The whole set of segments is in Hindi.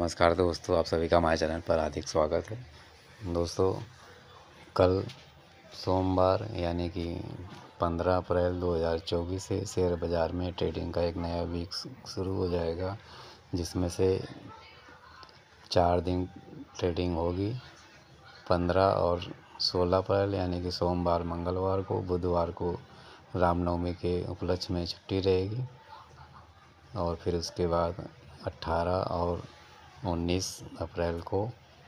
नमस्कार दोस्तों, आप सभी का हमारे चैनल पर हार्दिक स्वागत है। दोस्तों, कल सोमवार, यानी कि 15 अप्रैल 2024 से शेयर बाज़ार में ट्रेडिंग का एक नया वीक शुरू हो जाएगा, जिसमें से चार दिन ट्रेडिंग होगी। 15 और 16 अप्रैल, यानी कि सोमवार, मंगलवार को, बुधवार को रामनवमी के उपलक्ष्य में छुट्टी रहेगी, और फिर उसके बाद 18 और 19 अप्रैल को,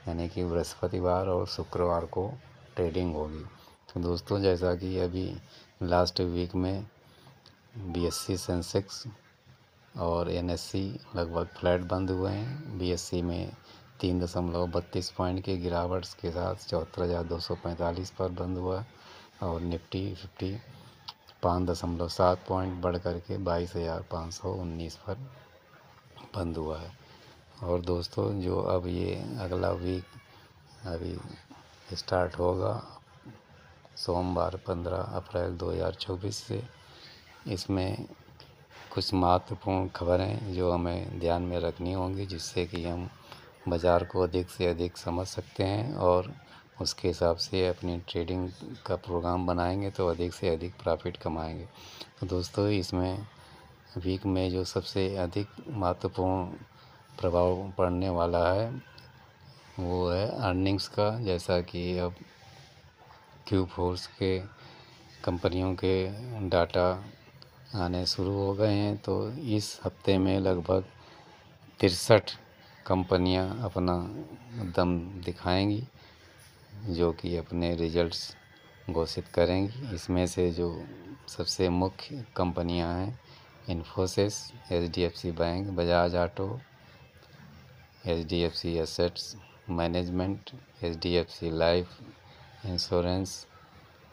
यानी कि बृहस्पतिवार और शुक्रवार को ट्रेडिंग होगी। तो दोस्तों, जैसा कि अभी लास्ट वीक में बीएससी सेंसेक्स और एनएससी लगभग फ्लैट बंद हुए हैं। बीएससी में तीन दशमलव बत्तीस पॉइंट के गिरावट के साथ चौहत्तर हज़ार दो सौ पैंतालीस पर बंद हुआ और निफ्टी फिफ्टी पाँच दशमलव सात पॉइंट बढ़ करके बाईस हज़ार पाँच सौ उन्नीस पर बंद हुआ है। और दोस्तों, जो अब ये अगला वीक अभी स्टार्ट होगा, सोमवार पंद्रह अप्रैल 2024 से, इसमें कुछ महत्वपूर्ण खबरें जो हमें ध्यान में रखनी होंगी, जिससे कि हम बाज़ार को अधिक से अधिक समझ सकते हैं और उसके हिसाब से अपनी ट्रेडिंग का प्रोग्राम बनाएँगे तो अधिक से अधिक प्रॉफिट कमाएँगे। तो दोस्तों, इसमें वीक में जो सबसे अधिक महत्वपूर्ण प्रभाव पड़ने वाला है। वो है अर्निंग्स का, जैसा कि अब क्यू फोर्स के कंपनियों के डाटा आने शुरू हो गए हैं तो इस हफ़्ते में लगभग तिरसठ कंपनियाँ अपना दम दिखाएँगी, जो कि अपने रिजल्ट्स घोषित करेंगी। इसमें से जो सबसे मुख्य कंपनियाँ हैं Infosys H D F C bank Bajaj auto H D F C assets management H D F C life insurance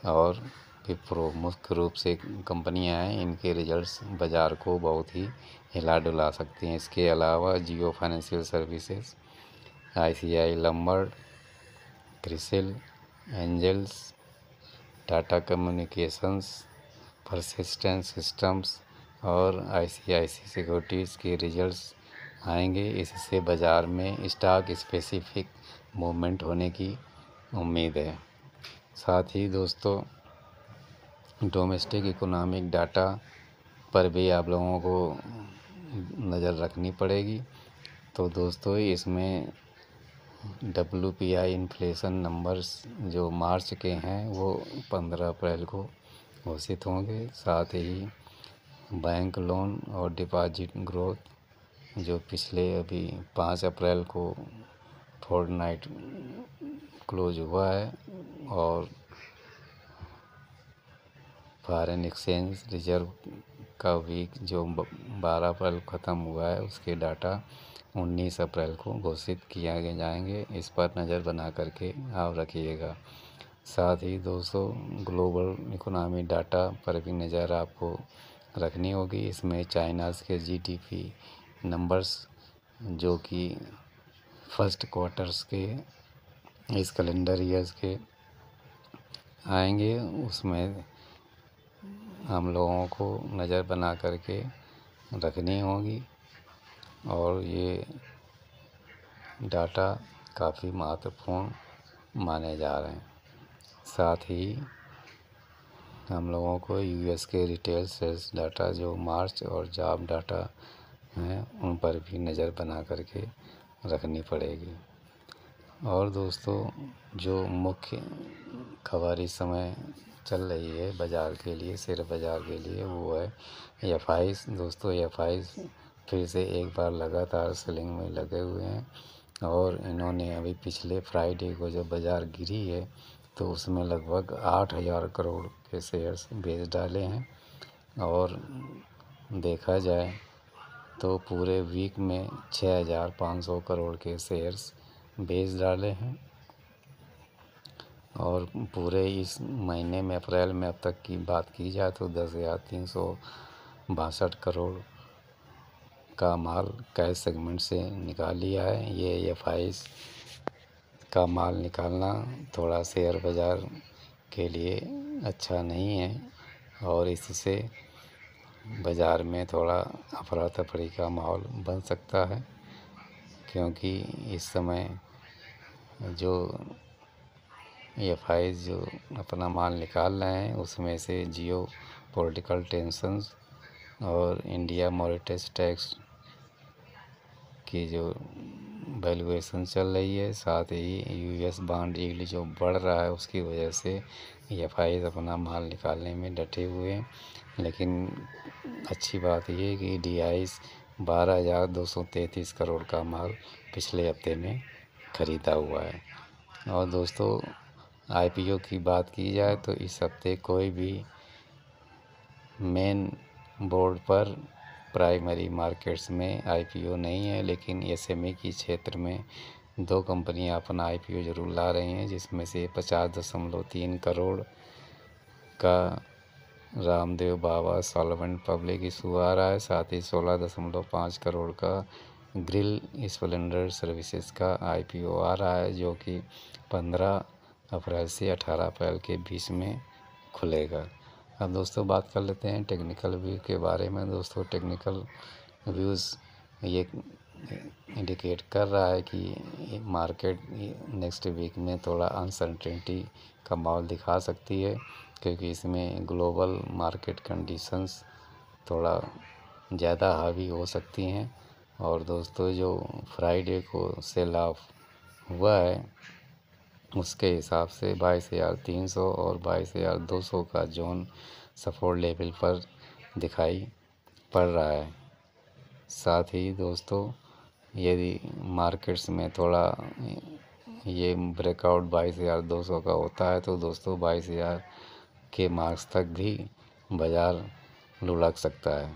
और विप्रो मुख्य रूप से कंपनियाँ हैं। इनके रिजल्ट्स बाज़ार को बहुत ही हिला डुला सकती हैं। इसके अलावा Jio financial services I C I Lombard Crisil Angels Tata communications persistence systems और I C I C securities के रिजल्ट्स आएँगे। इससे बाज़ार में स्टॉक स्पेसिफिक मूवमेंट होने की उम्मीद है। साथ ही दोस्तों डोमेस्टिक इकोनॉमिक डाटा पर भी आप लोगों को नज़र रखनी पड़ेगी। तो दोस्तों, इसमें W P I inflation numbers जो मार्च के हैं, वो पंद्रह अप्रैल को घोषित होंगे। साथ ही बैंक लोन और डिपॉजिट ग्रोथ जो पिछले अभी पाँच अप्रैल को फोर्ट नाइट क्लोज हुआ है और फॉरेन एक्सचेंज रिज़र्व का वीक जो बारह अप्रैल ख़त्म हुआ है, उसके डाटा उन्नीस अप्रैल को घोषित किया गए जाएँगे। इस पर नज़र बना करके आप रखिएगा। साथ ही दोस्तों ग्लोबल इकोनॉमी डाटा पर भी नज़र आपको रखनी होगी। इसमें चाइनाज़ के जीडीपी नंबर्स जो कि फ़र्स्ट क्वार्टर्स के, इस कैलेंडर ईयर्स के आएँगे, उसमें हम लोगों को नज़र बना करके रखनी होगी। और ये डाटा काफ़ी महत्वपूर्ण माने जा रहे हैं। साथ ही हम लोगों को यूएस के रिटेल सेल्स डाटा जो मार्च और जॉब डाटा हैं, उन पर भी नज़र बना करके रखनी पड़ेगी। और दोस्तों, जो मुख्य खबर इस समय चल रही है बाज़ार के लिए, शेयर बाज़ार के लिए, वो है एफ़ दोस्तों एफ़ फिर से एक बार लगातार सेलिंग में लगे हुए हैं और इन्होंने अभी पिछले फ्राइडे को जब बाज़ार गिरी है तो उसमें लगभग आठ हज़ार करोड़ के शेयर्स बेच डाले हैं। और देखा जाए तो पूरे वीक में छः हज़ार पाँच सौ करोड़ के शेयर्स बेच डाले हैं। और पूरे इस महीने में, अप्रैल में अब तक की बात की जाए तो दस हज़ार तीन सौ बासठ करोड़ का माल कैश सेगमेंट से निकाल लिया है। ये एफ़ का माल निकालना थोड़ा शेयर बाज़ार के लिए अच्छा नहीं है और इससे बाज़ार में थोड़ा अफरा तफरी का माहौल बन सकता है, क्योंकि इस समय जो एफ़ आई जो अपना माल निकाल रहे हैं, उसमें से जियो पॉलिटिकल टेंशंस और इंडिया मॉरिटस टैक्स की जो वैल्यूएशन चल रही है, साथ ही यूएस बॉन्ड यील्ड जो बढ़ रहा है, उसकी वजह से एफ़ अपना माल निकालने में डटे हुए हैं। लेकिन अच्छी बात ये है कि डी आई बारह हज़ार दो सौ तैंतीस करोड़ का माल पिछले हफ़्ते में ख़रीदा हुआ है। और दोस्तों आईपीओ की बात की जाए तो इस हफ़्ते कोई भी मेन बोर्ड पर प्राइमरी मार्केट्स में आईपीओ नहीं है, लेकिन एसएमई की क्षेत्र में दो कंपनियाँ अपना आईपीओ ज़रूर ला रही हैं, जिसमें से पचास दशमलव तीन करोड़ का Ramdev Baba solvent public issue आ रहा है। साथ ही सोलह दशमलव पाँच करोड़ का ग्रिल स्प्लेंडर सर्विसेज़ का आईपीओ आ रहा है, जो कि पंद्रह अप्रैल से अठारह अप्रैल के बीच में खुलेगा। अब दोस्तों बात कर लेते हैं टेक्निकल व्यू के बारे में। दोस्तों टेक्निकल व्यूज़ ये इंडिकेट कर रहा है कि मार्केट नेक्स्ट वीक में थोड़ा अनसर्टेनिटी का माहौल दिखा सकती है, क्योंकि इसमें ग्लोबल मार्केट कंडीशंस थोड़ा ज़्यादा हावी हो सकती हैं। और दोस्तों, जो फ्राइडे को सेल ऑफ़ हुआ है उसके हिसाब से बाईस हज़ार तीन सौ और बाईस हज़ार दो सौ का जोन सपोर्ट लेवल पर दिखाई पड़ रहा है। साथ ही दोस्तों, यदि मार्केट्स में थोड़ा ये ब्रेकआउट बाईस हज़ार दो सौ का होता है तो दोस्तों बाईस हज़ार के मार्क्स तक भी बाज़ार लुढ़क सकता है।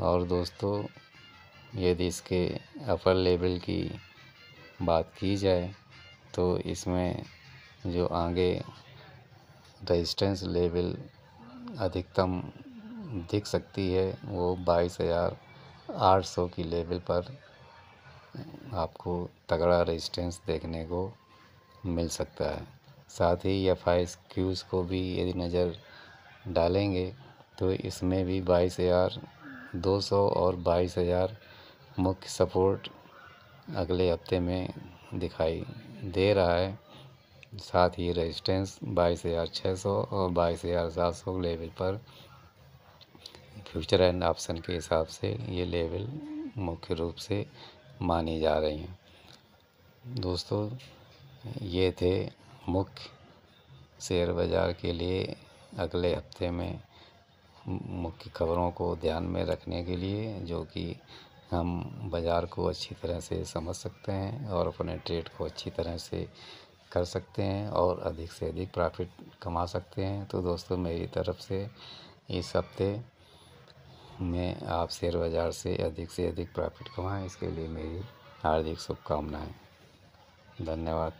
और दोस्तों, यदि इसके अपर लेवल की बात की जाए तो इसमें जो आगे रेजिस्टेंस लेवल अधिकतम दिख सकती है, वो बाईस हज़ार आठ सौ की लेवल पर आपको तगड़ा रेजिस्टेंस देखने को मिल सकता है। साथ ही एफ़ आई क्यूज़ को भी यदि नज़र डालेंगे तो इसमें भी बाईस हज़ार दो सौ और बाईस हज़ार मुख्य सपोर्ट अगले हफ़्ते में दिखाई दे रहा है। साथ ही रेजिस्टेंस बाईस हज़ार छः सौ और बाईस हज़ार सात सौ लेवल पर फ्यूचर एंड ऑप्शन के हिसाब से ये लेवल मुख्य रूप से मानी जा रही हैं। दोस्तों, ये थे मुख्य शेयर बाज़ार के लिए अगले हफ़्ते में मुख्य खबरों को ध्यान में रखने के लिए, जो कि हम बाज़ार को अच्छी तरह से समझ सकते हैं और अपने ट्रेड को अच्छी तरह से कर सकते हैं और अधिक से अधिक प्रॉफिट कमा सकते हैं। तो दोस्तों, मेरी तरफ़ से इस हफ़्ते में आप शेयर बाज़ार से अधिक से अधिक प्रॉफिट कमाएँ। इसके लिए मेरी हार्दिक शुभकामनाएँ। धन्यवाद।